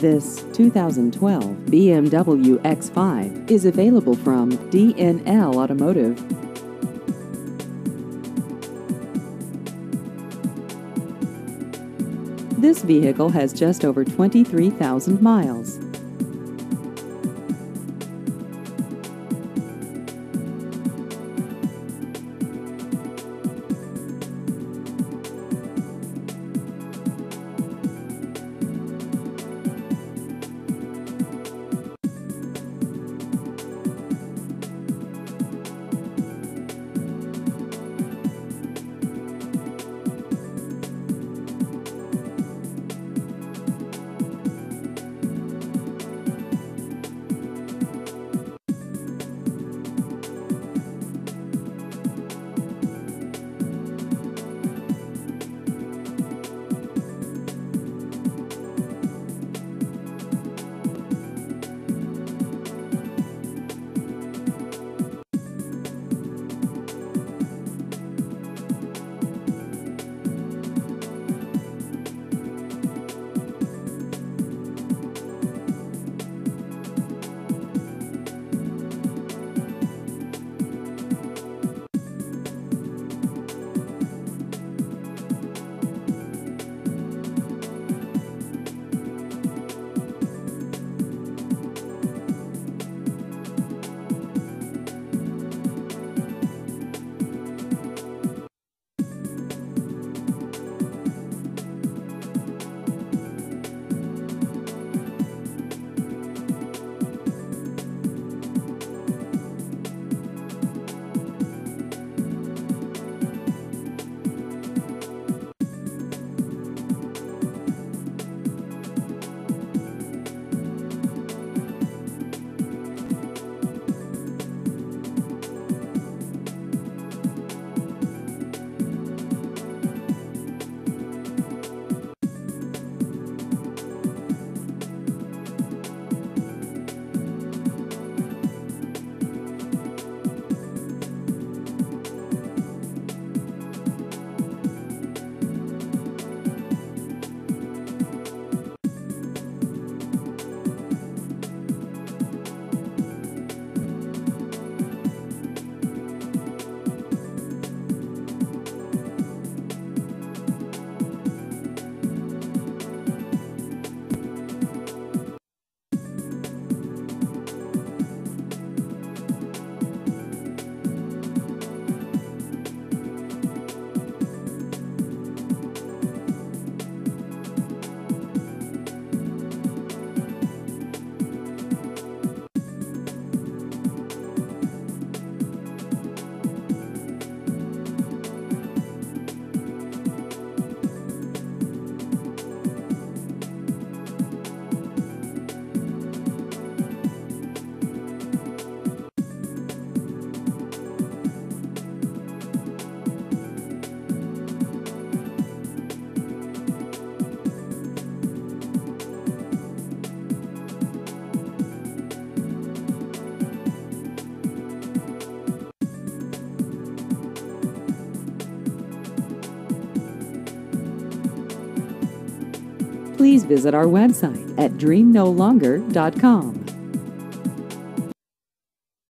This 2012 BMW X5 is available from DNL Automotive. This vehicle has just over 23,000 miles. Please visit our website at dreamnolonger.com.